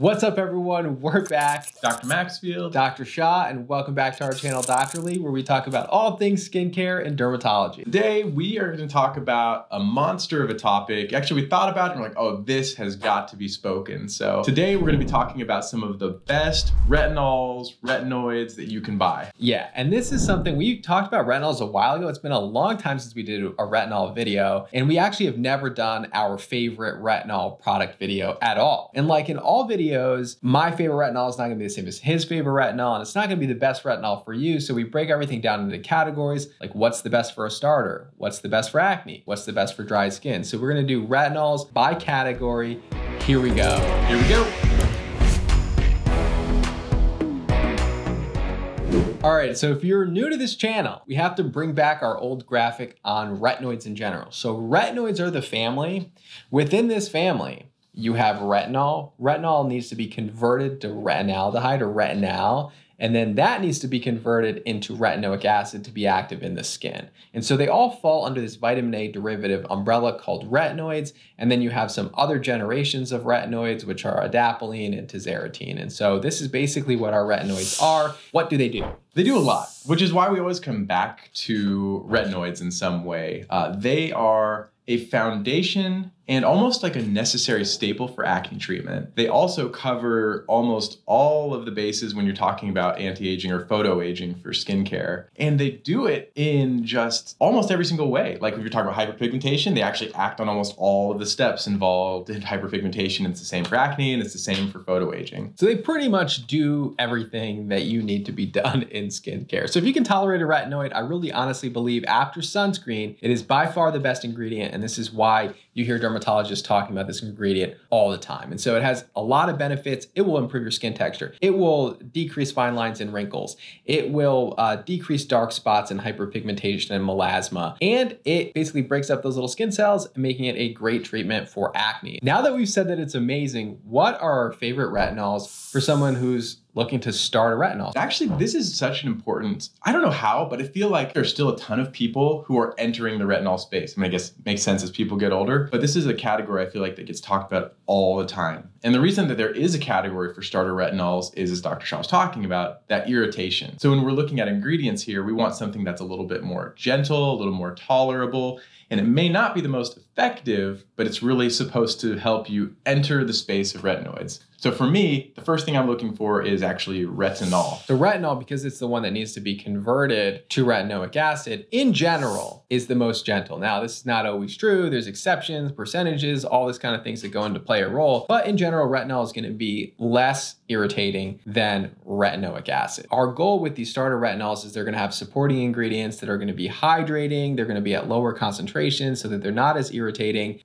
What's up, everyone? We're back. Dr. Maxfield. Dr. Shah, and welcome back to our channel, Dr. Lee, where we talk about all things skincare and dermatology. Today, we are going to talk about a monster of a topic. Actually, we thought about it and we're like, oh, this has got to be spoken. So today, we're going to be talking about some of the best retinols, retinoids that you can buy. Yeah, and this is something we talked about retinols a while ago. It's been a long time since we did a retinol video, and we actually have never done our favorite retinol product video at all. And like in all videos, videos, my favorite retinol is not gonna be the same as his favorite retinol, and it's not gonna be the best retinol for you. So we break everything down into categories, like what's the best for a starter? What's the best for acne? What's the best for dry skin? So we're gonna do retinols by category. Here we go. Here we go. All right, so if you're new to this channel, we have to bring back our old graphic on retinoids in general. So retinoids are the family. Within this family, you have retinol. Retinol needs to be converted to retinaldehyde or retinal, and then that needs to be converted into retinoic acid to be active in the skin. And so they all fall under this vitamin A derivative umbrella called retinoids. And then you have some other generations of retinoids, which are adapalene and tazarotene. And so this is basically what our retinoids are. What do they do? They do a lot, which is why we always come back to retinoids in some way. Uh, they are a foundation and almost like a necessary staple for acne treatment. They also cover almost all of the bases when you're talking about anti aging or photo aging for skincare. And they do it in just almost every single way. Like if you're talking about hyperpigmentation, they actually act on almost all of the steps involved in hyperpigmentation. It's the same for acne and it's the same for photo aging. So they pretty much do everything that you need to be done in skincare. So if you can tolerate a retinoid, I really honestly believe after sunscreen, it is by far the best ingredient. And this is why you hear dermatologists talking about this ingredient all the time. And so it has a lot of benefits. It will improve your skin texture. It will decrease fine lines and wrinkles. It will uh, decrease dark spots and hyperpigmentation and melasma. And it basically breaks up those little skin cells, making it a great treatment for acne. Now that we've said that it's amazing, what are our favorite retinols for someone who's looking to start a retinol. Actually, this is such an important, I don't know how, but I feel like there's still a ton of people who are entering the retinol space. I mean, I guess it makes sense as people get older, but this is a category I feel like that gets talked about all the time. And the reason that there is a category for starter retinols is, as Dr. Shah was talking about, that irritation. So when we're looking at ingredients here, we want something that's a little bit more gentle, a little more tolerable, and it may not be the most effective, but it's really supposed to help you enter the space of retinoids. So for me, the first thing I'm looking for is actually retinol. The retinol, because it's the one that needs to be converted to retinoic acid, in general, is the most gentle. Now, this is not always true. There's exceptions, percentages, all this kind of things that go into play a role. But in general, retinol is going to be less irritating than retinoic acid. Our goal with these starter retinols is they're going to have supporting ingredients that are going to be hydrating. They're going to be at lower concentrations so that they're not as irritating.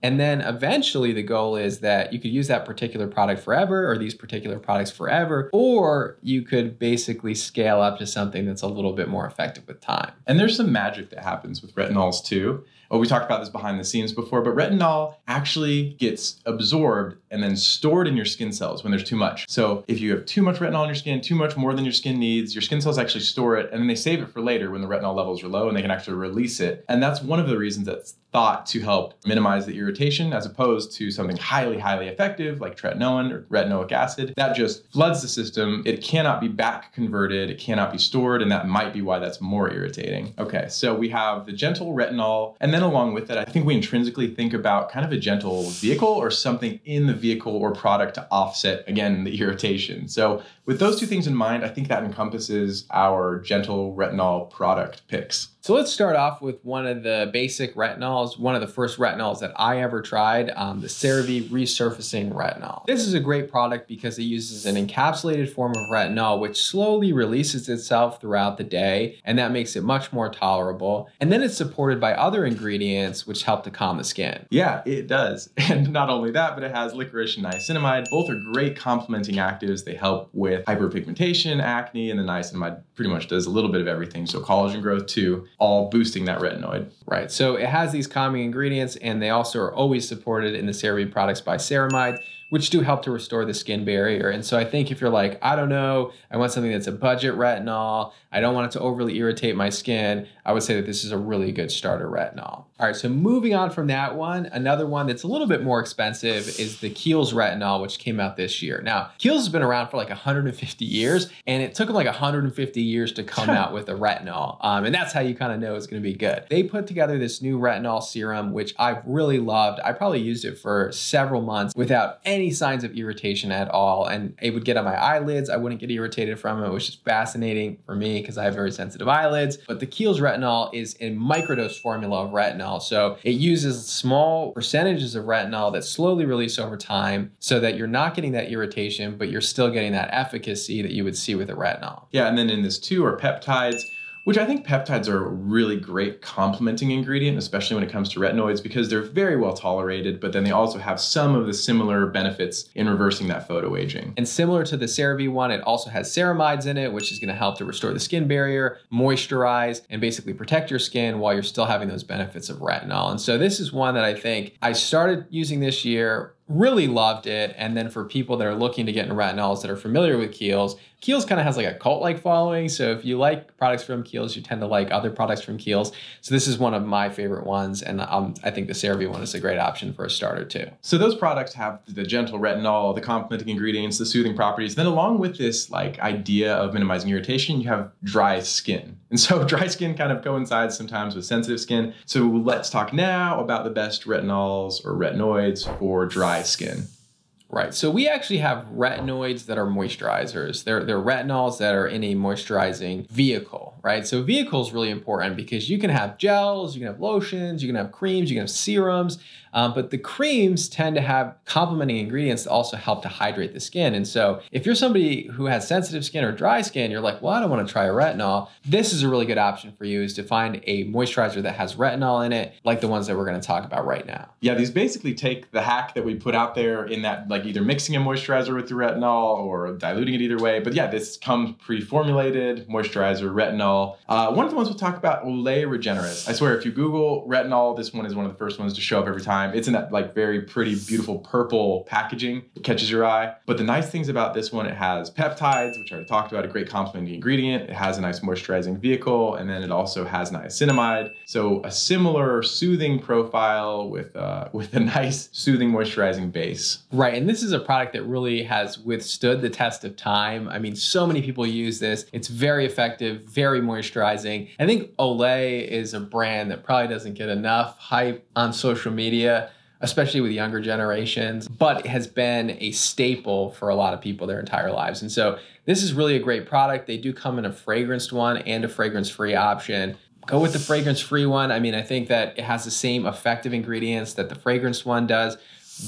And then eventually the goal is that you could use that particular product forever or these particular products forever, or you could basically scale up to something that's a little bit more effective with time. And there's some magic that happens with retinols too. Oh, we talked about this behind the scenes before, but retinol actually gets absorbed and then stored in your skin cells when there's too much. So if you have too much retinol in your skin, too much more than your skin needs, your skin cells actually store it and then they save it for later when the retinol levels are low and they can actually release it. And that's one of the reasons that's thought to help minimize the irritation as opposed to something highly, highly effective like tretinoin or retinoic acid. That just floods the system. It cannot be back converted, it cannot be stored, and that might be why that's more irritating. Okay, so we have the gentle retinol, and then along with it, I think we intrinsically think about kind of a gentle vehicle or something in the vehicle or product to offset, again, the irritation. So with those two things in mind, I think that encompasses our gentle retinol product picks. So let's start off with one of the basic retinols, one of the first retinols that I ever tried, um, the CeraVe Resurfacing Retinol. This is a great product because it uses an encapsulated form of retinol, which slowly releases itself throughout the day, and that makes it much more tolerable. And then it's supported by other ingredients which help to calm the skin. Yeah, it does. And not only that, but it has licorice and niacinamide. Both are great complementing actives. They help with hyperpigmentation, acne, and the niacinamide pretty much does a little bit of everything. So collagen growth too all boosting that retinoid. Right. So it has these calming ingredients, and they also are always supported in the CeraVe products by ceramide, which do help to restore the skin barrier. And so I think if you're like, I don't know, I want something that's a budget retinol, I don't want it to overly irritate my skin, I would say that this is a really good starter retinol. All right, so moving on from that one, another one that's a little bit more expensive is the Kiehl's retinol, which came out this year. Now, Kiehl's has been around for like 150 years, and it took them like 150 years to come out with a retinol. Um, and that's how you kind of know it's going to be good. They put together this new retinol serum, which I've really loved. I probably used it for several months without any signs of irritation at all. And it would get on my eyelids. I wouldn't get irritated from it, which is fascinating for me because I have very sensitive eyelids. But the Kiehl's retinol is a microdose formula of retinol. So it uses small percentages of retinol that slowly release over time so that you're not getting that irritation, but you're still getting that efficacy that you would see with a retinol. Yeah, and then in this too are peptides which I think peptides are a really great complementing ingredient, especially when it comes to retinoids, because they're very well tolerated, but then they also have some of the similar benefits in reversing that photoaging. And similar to the CeraVe one, it also has ceramides in it, which is going to help to restore the skin barrier, moisturize, and basically protect your skin while you're still having those benefits of retinol. And so this is one that I think I started using this year really loved it. And then for people that are looking to get into retinols that are familiar with Kiehl's, Kiehl's kind of has like a cult like following. So if you like products from Kiehl's, you tend to like other products from Kiehl's. So this is one of my favorite ones. And um, I think the CeraVe one is a great option for a starter too. So those products have the gentle retinol, the complementing ingredients, the soothing properties. Then along with this like idea of minimizing irritation, you have dry skin. And so dry skin kind of coincides sometimes with sensitive skin. So let's talk now about the best retinols or retinoids for dry skin. Right. So we actually have retinoids that are moisturizers. They're, they're retinols that are in a moisturizing vehicle, right? So vehicle is really important because you can have gels, you can have lotions, you can have creams, you can have serums, um, but the creams tend to have complementing ingredients that also help to hydrate the skin. And so if you're somebody who has sensitive skin or dry skin, you're like, well, I don't want to try a retinol. This is a really good option for you is to find a moisturizer that has retinol in it, like the ones that we're going to talk about right now. Yeah, these basically take the hack that we put out there in that, like either mixing a moisturizer with your retinol or diluting it either way. But yeah, this comes pre-formulated moisturizer, retinol. Uh, one of the ones we'll talk about, Olay Regenerist. I swear, if you Google retinol, this one is one of the first ones to show up every time time. It's in that like very pretty, beautiful purple packaging. It catches your eye. But the nice things about this one, it has peptides, which I already talked about, a great complementing ingredient. It has a nice moisturizing vehicle, and then it also has niacinamide. So a similar soothing profile with uh, with a nice soothing moisturizing base. Right, and this is a product that really has withstood the test of time. I mean, so many people use this. It's very effective, very moisturizing. I think Olay is a brand that probably doesn't get enough hype on social media especially with younger generations, but it has been a staple for a lot of people their entire lives. And so this is really a great product. They do come in a fragranced one and a fragrance free option. Go with the fragrance free one. I mean, I think that it has the same effective ingredients that the fragrance one does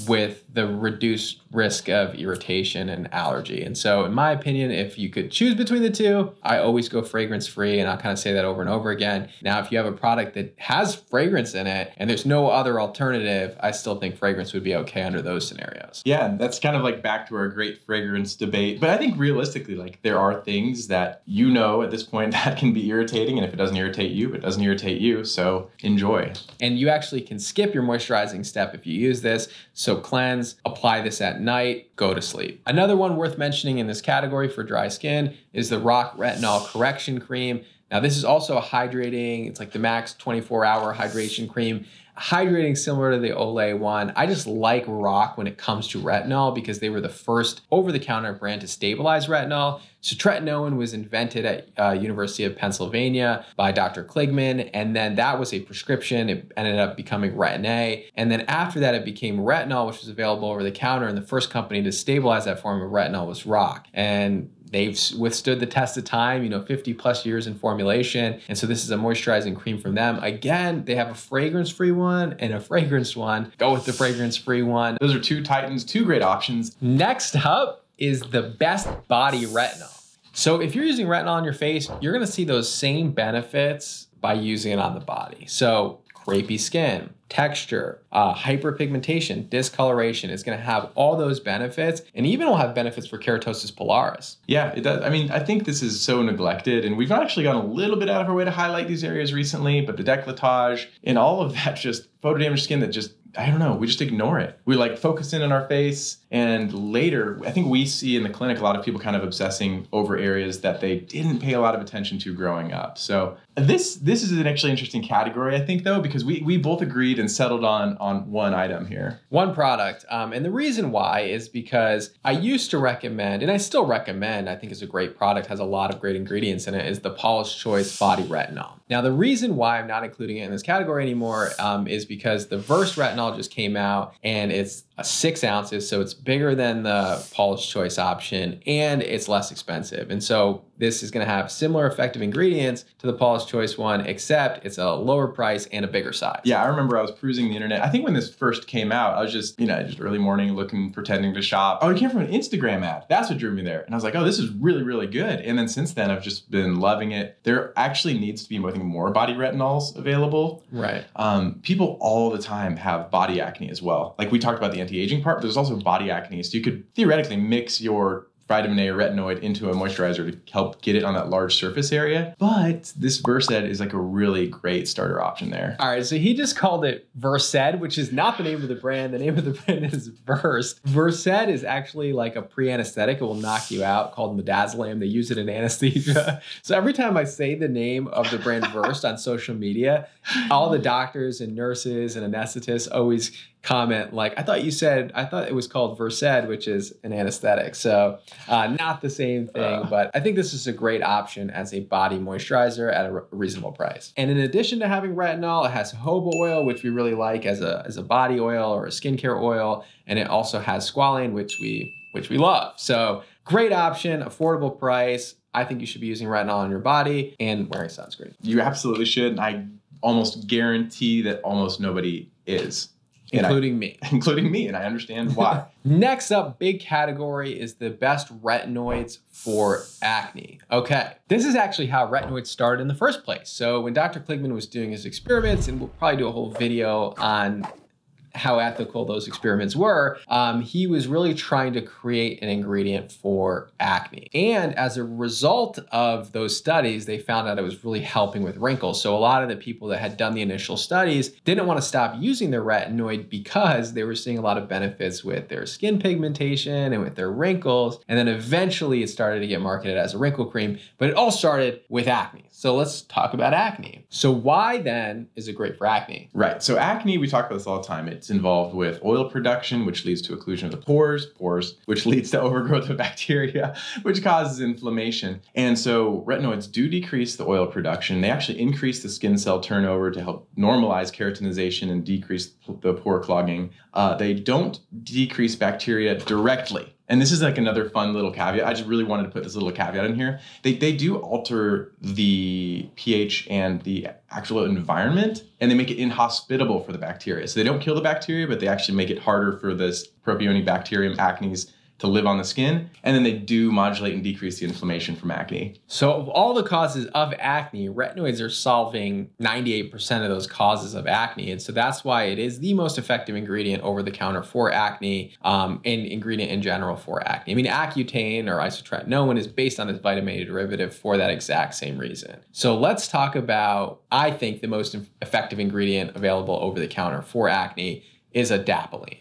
with the reduced risk of irritation and allergy. And so, in my opinion, if you could choose between the two, I always go fragrance free. And I'll kind of say that over and over again. Now, if you have a product that has fragrance in it and there's no other alternative, I still think fragrance would be okay under those scenarios. Yeah, that's kind of like back to our great fragrance debate. But I think realistically, like there are things that you know at this point that can be irritating. And if it doesn't irritate you, it doesn't irritate you. So enjoy. And you actually can skip your moisturizing step if you use this. So cleanse, apply this at night, go to sleep. Another one worth mentioning in this category for dry skin is the RoC Retinol Correction Cream. Now, this is also a hydrating, it's like the max 24 hour hydration cream hydrating similar to the Olay one. I just like RoC when it comes to retinol because they were the first over-the-counter brand to stabilize retinol. So tretinoin was invented at uh, University of Pennsylvania by Dr. Kligman, and then that was a prescription. It ended up becoming Retin-A, and then after that, it became retinol, which was available over the counter. And the first company to stabilize that form of retinol was RoC. And they've withstood the test of time, you know, 50 plus years in formulation. And so this is a moisturizing cream from them. Again, they have a fragrance free one and a fragrance one. Go with the fragrance free one. Those are two Titans, two great options. Next up is the best body retinol. So if you're using retinol on your face, you're gonna see those same benefits by using it on the body. So crepey skin, texture, uh, hyperpigmentation, discoloration is going to have all those benefits and even will have benefits for keratosis pilaris. Yeah, it does. I mean, I think this is so neglected and we've actually gone a little bit out of our way to highlight these areas recently, but the decolletage and all of that just photodamaged skin that just I don't know, we just ignore it. We like focus in on our face. And later, I think we see in the clinic a lot of people kind of obsessing over areas that they didn't pay a lot of attention to growing up. So this this is an actually interesting category, I think, though, because we we both agreed and settled on on one item here. One product. Um, and the reason why is because I used to recommend, and I still recommend, I think it's a great product, has a lot of great ingredients in it, is the Paula's Choice Body Retinol. Now, the reason why I'm not including it in this category anymore um, is because the Verse Retinol just came out and it's six ounces, so it's bigger than the Paula's Choice option and it's less expensive. And so this is going to have similar effective ingredients to the Paula's Choice one, except it's a lower price and a bigger size. Yeah, I remember I was cruising the internet. I think when this first came out, I was just, you know, just early morning looking, pretending to shop. Oh, it came from an Instagram ad. That's what drew me there. And I was like, oh, this is really, really good. And then since then, I've just been loving it. There actually needs to be, I think, more body retinols available. Right. Um, people all the time have body acne as well. Like we talked about the anti aging part, but there's also body acne. So you could theoretically mix your vitamin A or retinoid into a moisturizer to help get it on that large surface area. But this Versed is like a really great starter option there. All right, so he just called it Versed, which is not the name of the brand. The name of the brand is Versed. Versed is actually like a pre-anesthetic. It will knock you out called midazolam. They use it in anesthesia. So every time I say the name of the brand Versed on social media, all the doctors and nurses and anesthetists always comment like i thought you said i thought it was called versed which is an anesthetic. So uh, not the same thing uh. but i think this is a great option as a body moisturizer at a reasonable price. And in addition to having retinol it has jojoba oil which we really like as a as a body oil or a skincare oil. And it also has squalane which we which we love. So great option affordable price. I think you should be using retinol on your body and wearing sunscreen. You absolutely should and i almost guarantee that almost nobody is including I, me. Including me, and I understand why. Next up, big category is the best retinoids for acne. Okay, this is actually how retinoids started in the first place. So when Dr. Kligman was doing his experiments, and we'll probably do a whole video on how ethical those experiments were, um, he was really trying to create an ingredient for acne. And as a result of those studies, they found out it was really helping with wrinkles. So a lot of the people that had done the initial studies didn't want to stop using their retinoid because they were seeing a lot of benefits with their skin pigmentation and with their wrinkles. And then eventually it started to get marketed as a wrinkle cream, but it all started with acne. So let's talk about acne. So why then is it great for acne? Right. So acne, we talk about this all the time. It's involved with oil production, which leads to occlusion of the pores, pores, which leads to overgrowth of bacteria, which causes inflammation. And so retinoids do decrease the oil production. They actually increase the skin cell turnover to help normalize keratinization and decrease the pore clogging. Uh, they don't decrease bacteria directly and this is like another fun little caveat. I just really wanted to put this little caveat in here. They, they do alter the pH and the actual environment, and they make it inhospitable for the bacteria. So they don't kill the bacteria, but they actually make it harder for this Propionibacterium acnes to live on the skin, and then they do modulate and decrease the inflammation from acne. So, of all the causes of acne, retinoids are solving 98% of those causes of acne. And so that's why it is the most effective ingredient over the counter for acne um, and ingredient in general for acne. I mean, Accutane or isotretinoin is based on this vitamin A derivative for that exact same reason. So, let's talk about, I think, the most effective ingredient available over the counter for acne is adapalene.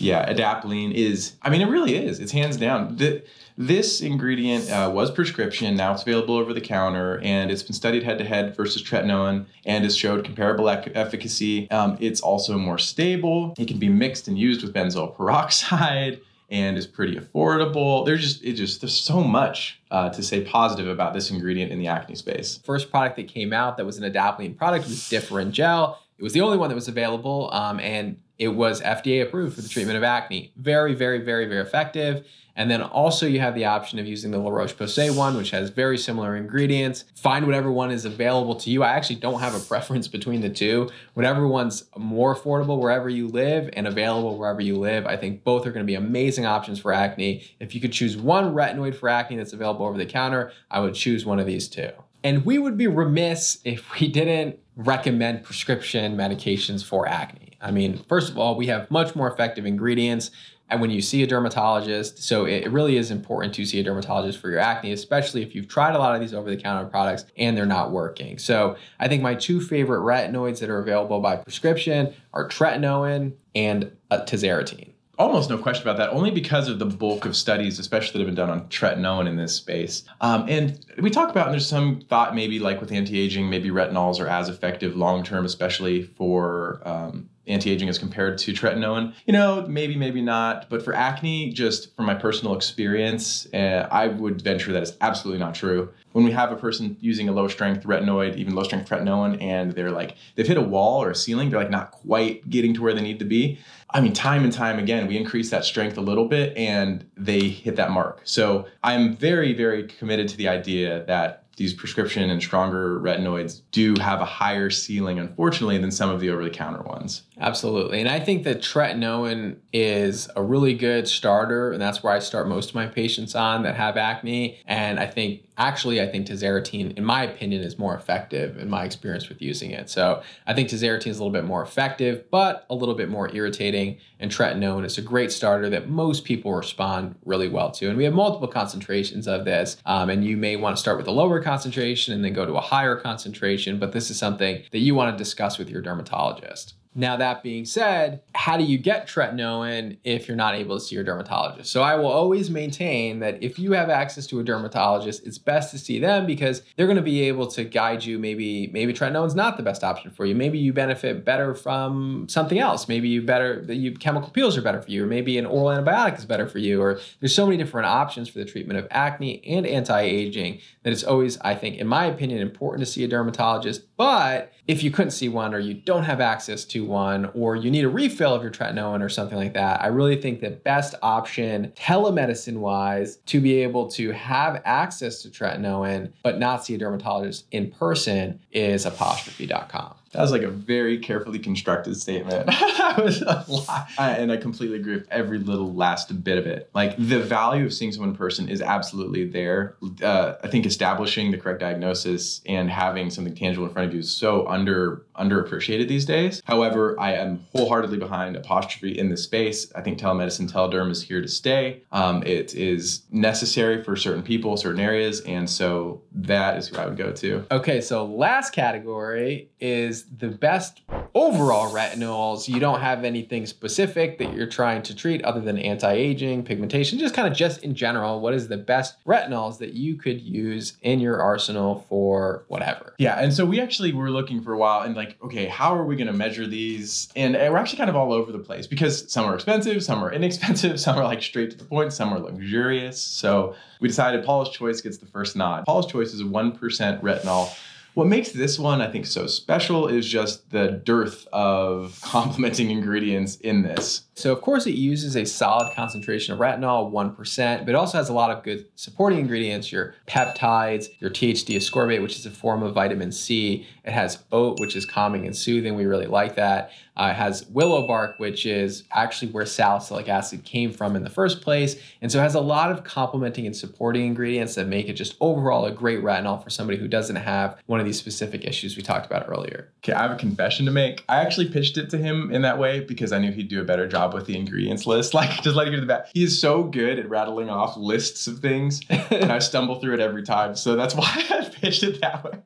Yeah, adapalene is, I mean, it really is. It's hands down. The, this ingredient uh, was prescription. Now it's available over the counter, and it's been studied head to head versus tretinoin and has showed comparable efficacy. Um, it's also more stable. It can be mixed and used with benzoyl peroxide and is pretty affordable. There's just it just there's so much uh, to say positive about this ingredient in the acne space. First product that came out that was an adapalene product was Differin Gel. It was the only one that was available, um, and it was FDA approved for the treatment of acne. Very, very, very, very effective. And then also you have the option of using the La Roche-Posay one, which has very similar ingredients. Find whatever one is available to you. I actually don't have a preference between the two. Whatever one's more affordable wherever you live and available wherever you live, I think both are going to be amazing options for acne. If you could choose one retinoid for acne that's available over the counter, I would choose one of these two. And we would be remiss if we didn't recommend prescription medications for acne. I mean, first of all, we have much more effective ingredients and when you see a dermatologist. So it really is important to see a dermatologist for your acne, especially if you've tried a lot of these over the counter products and they're not working. So I think my two favorite retinoids that are available by prescription are tretinoin and uh, tazarotene almost no question about that, only because of the bulk of studies, especially that have been done on tretinoin in this space. Um, and we talk about, and there's some thought maybe like with anti aging, maybe retinols are as effective long term, especially for. Um, anti-aging as compared to tretinoin you know maybe maybe not but for acne just from my personal experience uh, i would venture that is absolutely not true when we have a person using a low strength retinoid even low strength tretinoin and they're like they've hit a wall or a ceiling they're like not quite getting to where they need to be I mean, time and time again, we increase that strength a little bit and they hit that mark. So I'm very, very committed to the idea that these prescription and stronger retinoids do have a higher ceiling, unfortunately, than some of the over the counter ones. Absolutely. And I think that tretinoin is a really good starter. And that's where I start most of my patients on that have acne. And I think, actually, I think tazarotene, in my opinion, is more effective in my experience with using it. So I think tazarotene is a little bit more effective, but a little bit more irritating. And tretinoin is a great starter that most people respond really well to. And we have multiple concentrations of this. Um, and you may want to start with a lower concentration and then go to a higher concentration. But this is something that you want to discuss with your dermatologist. Now, that being said, how do you get tretinoin if you're not able to see your dermatologist? So, I will always maintain that if you have access to a dermatologist, it's best to see them because they're going to be able to guide you. Maybe, maybe tretinoin's not the best option for you. Maybe you benefit better from something else. Maybe you better, that you chemical peels are better for you, or maybe an oral antibiotic is better for you. Or there's so many different options for the treatment of acne and anti-aging that it's always, I think, in my opinion, important to see a dermatologist. But if you couldn't see one or you don't have access to one or you need a refill of your tretinoin or something like that, I really think the best option telemedicine wise to be able to have access to tretinoin but not see a dermatologist in person is apostrophe.com. That was like a very carefully constructed statement. that was a lot. I, and I completely agree with every little last bit of it. Like the value of seeing someone in person is absolutely there. Uh, I think establishing the correct diagnosis and having something tangible in front of you is so under underappreciated these days. However, I am wholeheartedly behind apostrophe in this space. I think telemedicine, telederm is here to stay. Um, it is necessary for certain people, certain areas, and so that is who I would go to. Okay, so last category is the best overall retinols. You don't have anything specific that you're trying to treat other than anti-aging, pigmentation, just kind of just in general, what is the best retinols that you could use in your arsenal for whatever? Yeah, and so we actually were looking for a while and like, okay, how are we going to measure these? And we're actually kind of all over the place because some are expensive, some are inexpensive, some are like straight to the point, some are luxurious. So we decided Paula's Choice gets the first nod. Paula's Choice is a 1% retinol what makes this one, I think, so special is just the dearth of complementing ingredients in this. So, of course, it uses a solid concentration of retinol, 1%, but it also has a lot of good supporting ingredients your peptides, your THD ascorbate, which is a form of vitamin C. It has oat, which is calming and soothing. We really like that. Uh, it has willow bark, which is actually where salicylic acid came from in the first place. And so it has a lot of complementing and supporting ingredients that make it just overall a great retinol for somebody who doesn't have one of these specific issues we talked about earlier. Okay, I have a confession to make. I actually pitched it to him in that way because I knew he'd do a better job with the ingredients list. Like, just letting you to the back. He is so good at rattling off lists of things, and I stumble through it every time. So that's why I pitched it that way.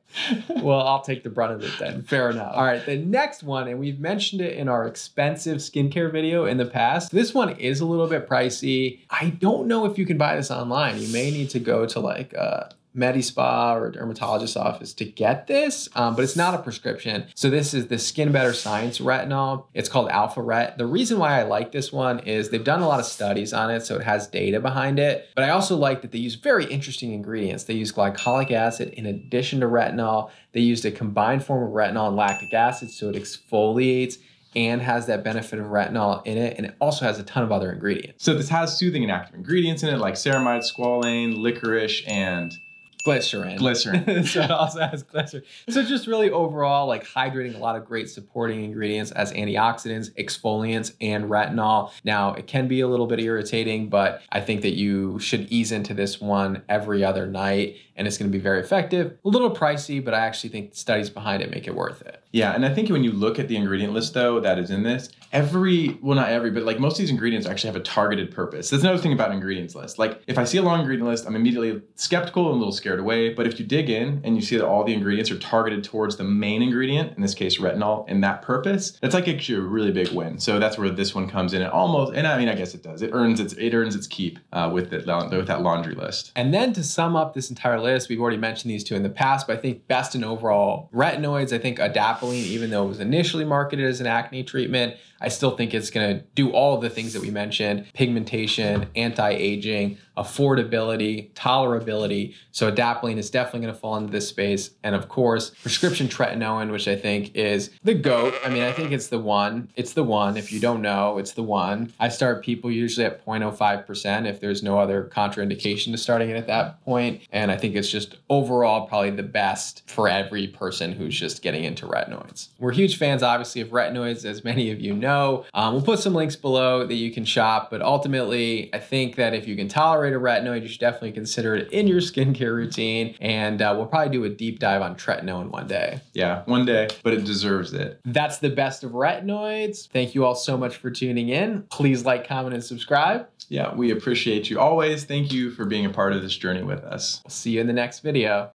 well, I'll take the brunt of it then. Fair enough. All right, the next one, and we've mentioned it in our expensive skincare video in the past. This one is a little bit pricey. I don't know if you can buy this online. You may need to go to like uh, Medispa or a dermatologist's office to get this, um, but it's not a prescription. So this is the SkinBetter Science retinol. It's called AlphaRet. The reason why I like this one is they've done a lot of studies on it, so it has data behind it. But I also like that they use very interesting ingredients. They use glycolic acid in addition to retinol. They used a combined form of retinol and lactic acid, so it exfoliates and has that benefit of retinol in it, and it also has a ton of other ingredients. So this has soothing and active ingredients in it, like ceramide, squalane, licorice, and glycerin. Glycerin. so it also has glycerin. So just really overall, like hydrating, a lot of great supporting ingredients as antioxidants, exfoliants, and retinol. Now it can be a little bit irritating, but I think that you should ease into this one every other night, and it's going to be very effective. A little pricey, but I actually think the studies behind it make it worth it. Yeah, and I think when you look at the ingredient list though that is in this, every well not every, but like most of these ingredients actually have a targeted purpose. That's another thing about ingredients list. Like if I see a long ingredient list, I'm immediately skeptical and a little scared away. But if you dig in and you see that all the ingredients are targeted towards the main ingredient, in this case retinol, and that purpose, that's like actually a really big win. So that's where this one comes in. It almost, and I mean I guess it does. It earns its it earns its keep uh, with it with that laundry list. And then to sum up this entire list, we've already mentioned these two in the past, but I think best in overall retinoids, I think adapalene, even though it was initially marketed as an acne treatment, I still think it's going to do all of the things that we mentioned pigmentation, anti aging, affordability, tolerability. So adapalene is definitely going to fall into this space. And of course, prescription tretinoin, which I think is the GOAT. I mean, I think it's the one. It's the one. If you don't know, it's the one. I start people usually at 0.05% if there's no other contraindication to starting it at that point. And I think it's just overall probably the best for every person who's just getting into retinoids. We're huge fans, obviously, of retinoids, as many of you know. Um, we'll put some links below that you can shop, but ultimately, I think that if you can tolerate a retinoid, you should definitely consider it in your skincare routine. And uh, we'll probably do a deep dive on tretinoin one day. Yeah, one day, but it deserves it. That's the best of retinoids. Thank you all so much for tuning in. Please like, comment, and subscribe. Yeah, we appreciate you always. Thank you for being a part of this journey with us. We'll see you in the next video.